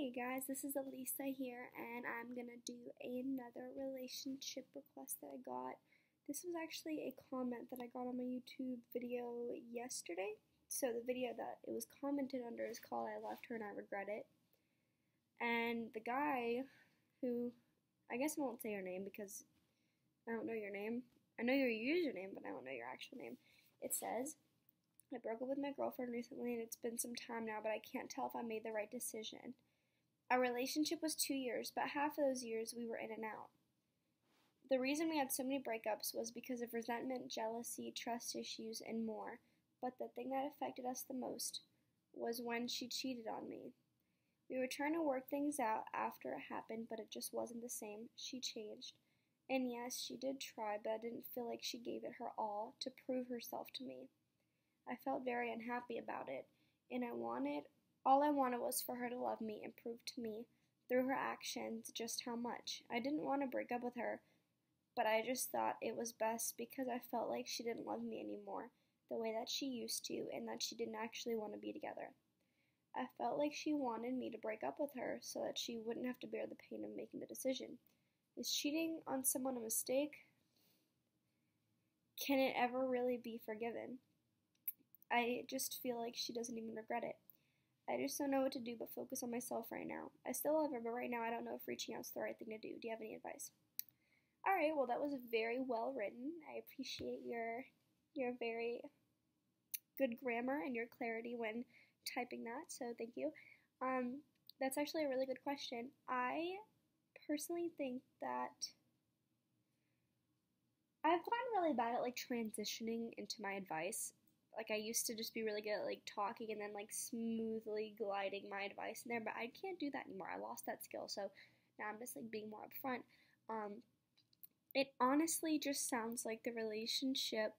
Hey guys, this is Alisa here, and I'm gonna do another relationship request that I got. This was actually a comment that I got on my YouTube video yesterday. So, the video that it was commented under is called I Left Her and I Regret It. And the guy who, I guess I won't say your name because I don't know your name. I know your username, but I don't know your actual name. It says, I broke up with my girlfriend recently and it's been some time now, but I can't tell if I made the right decision. Our relationship was two years, but half of those years we were in and out. The reason we had so many breakups was because of resentment, jealousy, trust issues, and more. But the thing that affected us the most was when she cheated on me. We were trying to work things out after it happened, but it just wasn't the same. She changed. And yes, she did try, but I didn't feel like she gave it her all to prove herself to me. I felt very unhappy about it, and I wanted all I wanted was for her to love me and prove to me through her actions just how much. I didn't want to break up with her, but I just thought it was best because I felt like she didn't love me anymore the way that she used to and that she didn't actually want to be together. I felt like she wanted me to break up with her so that she wouldn't have to bear the pain of making the decision. Is cheating on someone a mistake? Can it ever really be forgiven? I just feel like she doesn't even regret it. I just don't know what to do but focus on myself right now. I still love her, but right now I don't know if reaching out's the right thing to do. Do you have any advice? All right, well that was very well written. I appreciate your your very good grammar and your clarity when typing that. So thank you. Um, that's actually a really good question. I personally think that I've gotten really bad at like transitioning into my advice like I used to just be really good at like talking and then like smoothly gliding my advice in there, but I can't do that anymore. I lost that skill, so now I'm just like being more upfront. Um, it honestly just sounds like the relationship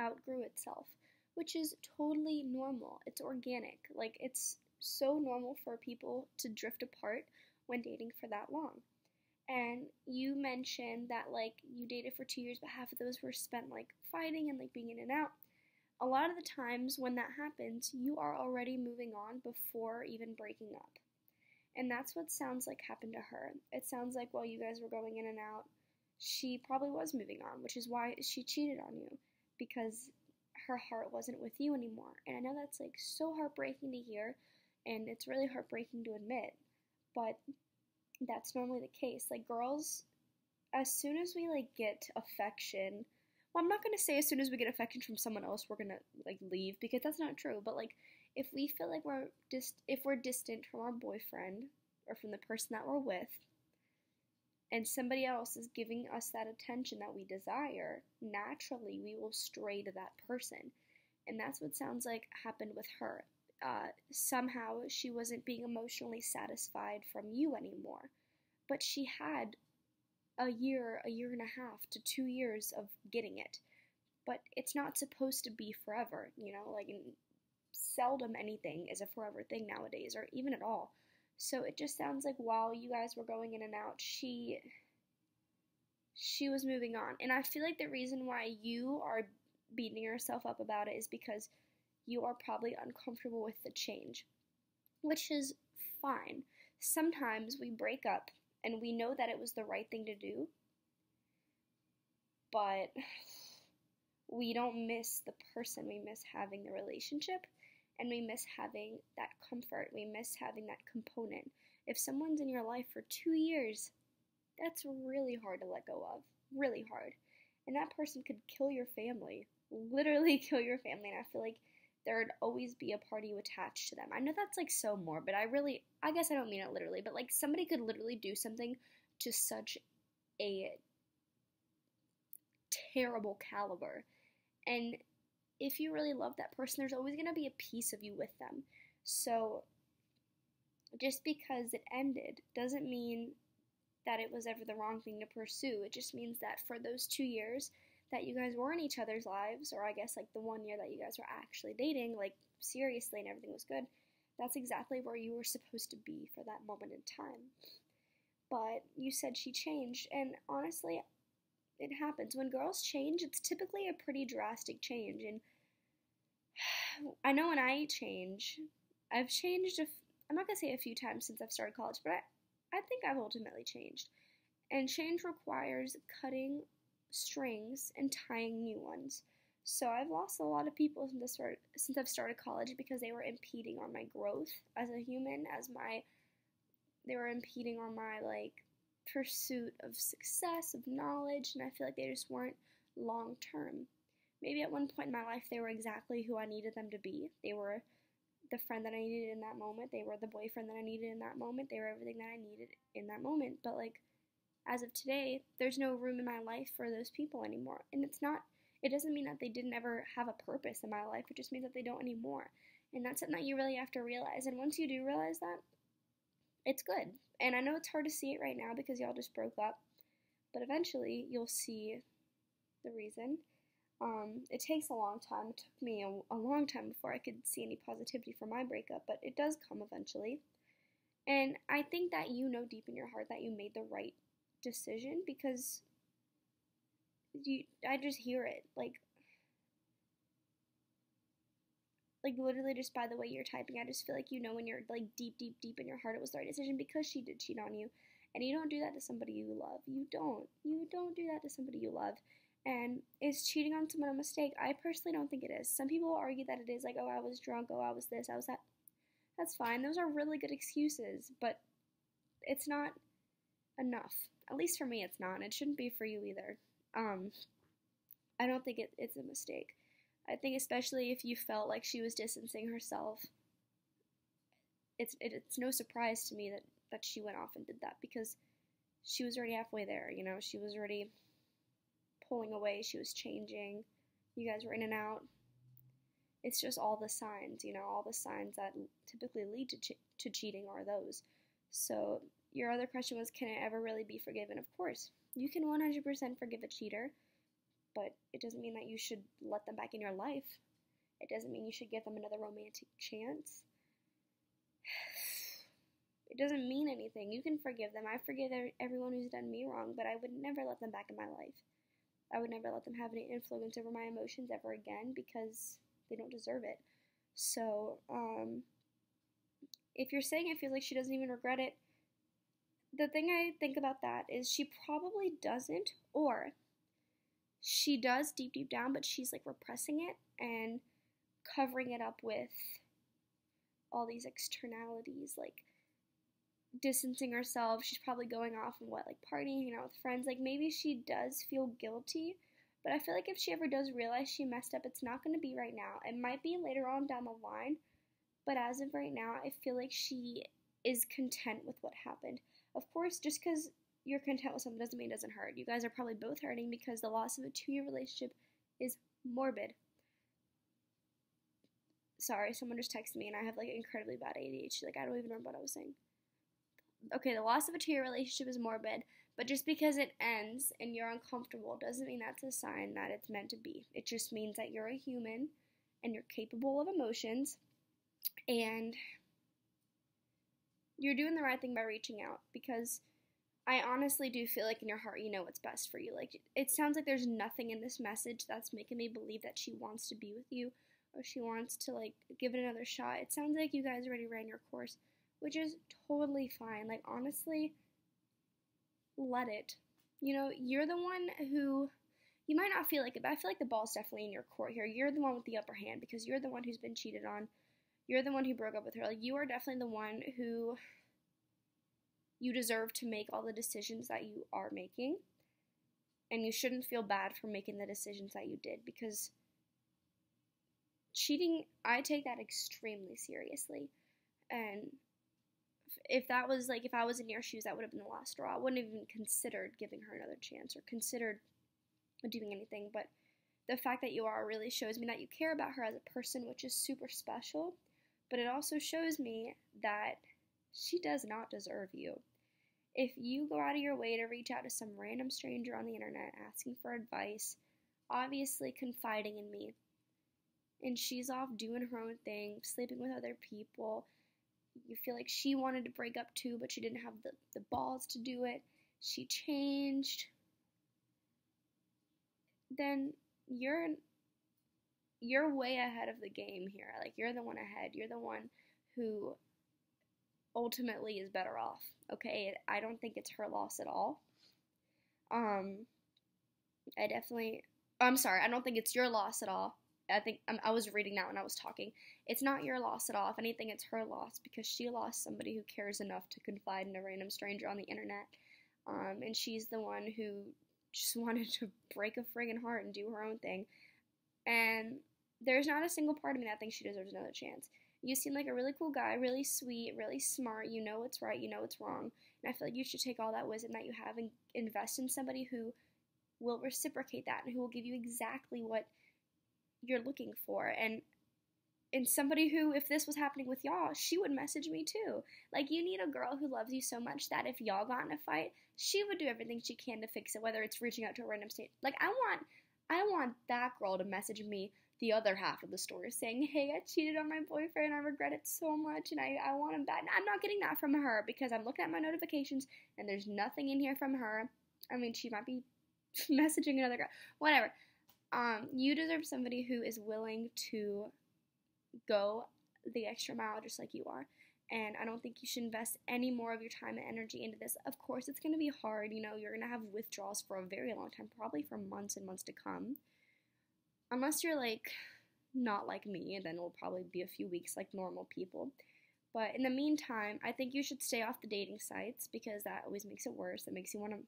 outgrew itself, which is totally normal. It's organic. Like it's so normal for people to drift apart when dating for that long. And you mentioned that like you dated for two years, but half of those were spent like fighting and like being in and out a lot of the times when that happens, you are already moving on before even breaking up. And that's what sounds like happened to her. It sounds like while you guys were going in and out, she probably was moving on, which is why she cheated on you because her heart wasn't with you anymore. And I know that's like so heartbreaking to hear and it's really heartbreaking to admit, but that's normally the case. Like girls as soon as we like get affection well, I'm not gonna say as soon as we get affection from someone else we're gonna like leave because that's not true. But like if we feel like we're just if we're distant from our boyfriend or from the person that we're with, and somebody else is giving us that attention that we desire, naturally we will stray to that person. And that's what sounds like happened with her. Uh, somehow she wasn't being emotionally satisfied from you anymore. But she had a year, a year and a half to two years of getting it. But it's not supposed to be forever, you know, like seldom anything is a forever thing nowadays, or even at all. So it just sounds like while you guys were going in and out, she she was moving on. And I feel like the reason why you are beating yourself up about it is because you are probably uncomfortable with the change, which is fine. Sometimes we break up and we know that it was the right thing to do, but we don't miss the person, we miss having the relationship, and we miss having that comfort, we miss having that component. If someone's in your life for two years, that's really hard to let go of, really hard. And that person could kill your family, literally kill your family, and I feel like there would always be a part of you attached to them. I know that's like so morbid. I really, I guess I don't mean it literally, but like somebody could literally do something to such a terrible caliber. And if you really love that person, there's always going to be a piece of you with them. So just because it ended doesn't mean that it was ever the wrong thing to pursue. It just means that for those two years, that you guys were in each other's lives, or I guess like the one year that you guys were actually dating, like seriously and everything was good, that's exactly where you were supposed to be for that moment in time. But you said she changed, and honestly, it happens. When girls change, it's typically a pretty drastic change. And I know when I change, I've changed a, I'm not gonna say a few times since I've started college, but I, I think I've ultimately changed. And change requires cutting strings and tying new ones. So I've lost a lot of people since, I started, since I've started college because they were impeding on my growth as a human, as my they were impeding on my like pursuit of success, of knowledge, and I feel like they just weren't long term. Maybe at one point in my life they were exactly who I needed them to be. They were the friend that I needed in that moment. They were the boyfriend that I needed in that moment. They were everything that I needed in that moment. But like as of today, there's no room in my life for those people anymore. And it's not it doesn't mean that they didn't ever have a purpose in my life. It just means that they don't anymore. And that's something that you really have to realize. And once you do realize that, it's good. And I know it's hard to see it right now because y'all just broke up, but eventually you'll see the reason. Um, it takes a long time. It took me a, a long time before I could see any positivity for my breakup, but it does come eventually. And I think that you know deep in your heart that you made the right decision because you I just hear it like like literally just by the way you're typing, I just feel like you know when you're like deep, deep, deep in your heart it was the right decision because she did cheat on you. And you don't do that to somebody you love. You don't. You don't do that to somebody you love. And is cheating on someone a mistake? I personally don't think it is. Some people argue that it is, like, oh, I was drunk, oh, I was this, I was that. That's fine. Those are really good excuses, but it's not enough. At least for me, it's not, and it shouldn't be for you either. Um, I don't think it, it's a mistake. I think especially if you felt like she was distancing herself, it's it, it's no surprise to me that that she went off and did that because she was already halfway there. You know, she was already pulling away. She was changing. You guys were in and out. It's just all the signs, you know, all the signs that typically lead to che- to cheating are those. So your other question was, can it ever really be forgiven? Of course, you can 100% forgive a cheater but it doesn't mean that you should let them back in your life. It doesn't mean you should give them another romantic chance. It doesn't mean anything. You can forgive them. I forgive everyone who's done me wrong, but I would never let them back in my life. I would never let them have any influence over my emotions ever again because they don't deserve it. So, um, if you're saying it feels like she doesn't even regret it, the thing I think about that is she probably doesn't, or she does deep, deep down, but she's like repressing it and covering it up with all these externalities, like distancing herself. She's probably going off and what, like partying, hanging out with friends. Like maybe she does feel guilty, but I feel like if she ever does realize she messed up, it's not going to be right now. It might be later on down the line, but as of right now, I feel like she is content with what happened. Of course, just because you're content with something doesn't mean it doesn't hurt. You guys are probably both hurting because the loss of a two year relationship is morbid. Sorry, someone just texted me and I have like incredibly bad ADHD. Like, I don't even remember what I was saying. Okay, the loss of a two year relationship is morbid, but just because it ends and you're uncomfortable doesn't mean that's a sign that it's meant to be. It just means that you're a human and you're capable of emotions and you're doing the right thing by reaching out because I honestly do feel like in your heart you know what's best for you. Like it sounds like there's nothing in this message that's making me believe that she wants to be with you or she wants to like give it another shot. It sounds like you guys already ran your course, which is totally fine. Like honestly, let it. You know, you're the one who you might not feel like it, but I feel like the ball's definitely in your court here. You're the one with the upper hand because you're the one who's been cheated on. You're the one who broke up with her. Like you are definitely the one who you deserve to make all the decisions that you are making. And you shouldn't feel bad for making the decisions that you did because cheating, I take that extremely seriously. And if that was like, if I was in your shoes, that would have been the last straw. I wouldn't have even considered giving her another chance or considered doing anything. But the fact that you are really shows me that you care about her as a person, which is super special. But it also shows me that she does not deserve you. If you go out of your way to reach out to some random stranger on the internet asking for advice, obviously confiding in me, and she's off doing her own thing, sleeping with other people, you feel like she wanted to break up too, but she didn't have the, the balls to do it, she changed, then you're you're way ahead of the game here. Like you're the one ahead. You're the one who ultimately is better off. Okay, I don't think it's her loss at all. Um, I definitely. I'm sorry. I don't think it's your loss at all. I think um, I was reading that when I was talking. It's not your loss at all. If anything, it's her loss because she lost somebody who cares enough to confide in a random stranger on the internet. Um, and she's the one who just wanted to break a friggin' heart and do her own thing. And there's not a single part of me that thinks she deserves another chance. You seem like a really cool guy, really sweet, really smart. You know what's right, you know what's wrong. And I feel like you should take all that wisdom that you have and invest in somebody who will reciprocate that and who will give you exactly what you're looking for. And and somebody who, if this was happening with y'all, she would message me too. Like, you need a girl who loves you so much that if y'all got in a fight, she would do everything she can to fix it, whether it's reaching out to a random state. Like, I want, I want that girl to message me the other half of the story saying, hey, I cheated on my boyfriend, I regret it so much, and I, I want him back. I'm not getting that from her because I'm looking at my notifications and there's nothing in here from her. I mean, she might be messaging another guy, whatever. Um, you deserve somebody who is willing to go the extra mile just like you are. And I don't think you should invest any more of your time and energy into this. Of course, it's going to be hard. You know, you're going to have withdrawals for a very long time, probably for months and months to come. Unless you're like not like me, then it'll probably be a few weeks like normal people. But in the meantime, I think you should stay off the dating sites because that always makes it worse. It makes you want to.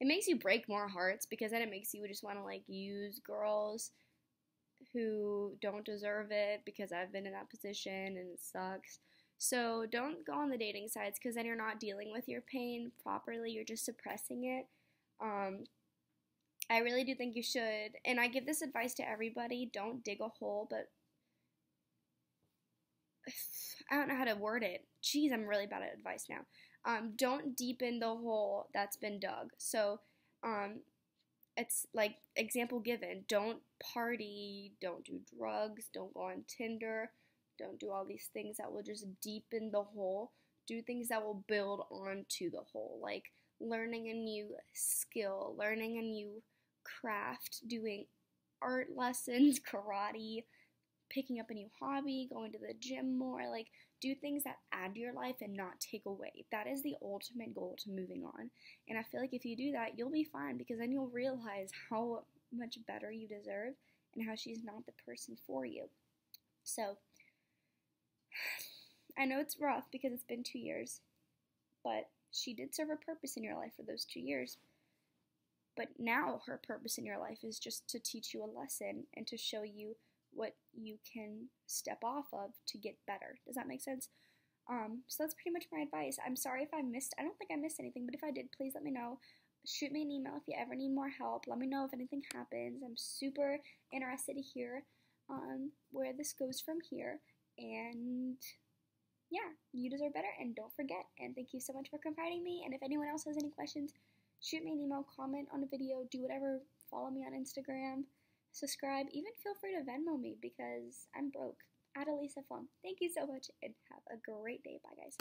It makes you break more hearts because then it makes you just want to like use girls who don't deserve it because I've been in that position and it sucks. So don't go on the dating sites because then you're not dealing with your pain properly. You're just suppressing it. Um, I really do think you should, and I give this advice to everybody: don't dig a hole, but I don't know how to word it. Jeez, I'm really bad at advice now. Um, don't deepen the hole that's been dug. So, um, it's like example given don't party don't do drugs don't go on tinder don't do all these things that will just deepen the hole do things that will build onto the hole like learning a new skill learning a new craft doing art lessons karate picking up a new hobby going to the gym more like do things that add to your life and not take away. That is the ultimate goal to moving on. And I feel like if you do that, you'll be fine because then you'll realize how much better you deserve and how she's not the person for you. So, I know it's rough because it's been two years, but she did serve a purpose in your life for those two years. But now her purpose in your life is just to teach you a lesson and to show you what you can step off of to get better. Does that make sense? Um, so that's pretty much my advice. I'm sorry if I missed, I don't think I missed anything, but if I did, please let me know. Shoot me an email if you ever need more help. Let me know if anything happens. I'm super interested to hear um, where this goes from here. And yeah, you deserve better. And don't forget, and thank you so much for confiding me. And if anyone else has any questions, shoot me an email, comment on a video, do whatever. Follow me on Instagram subscribe, even feel free to Venmo me because I'm broke. at Alisa Flum. Thank you so much and have a great day. Bye, guys.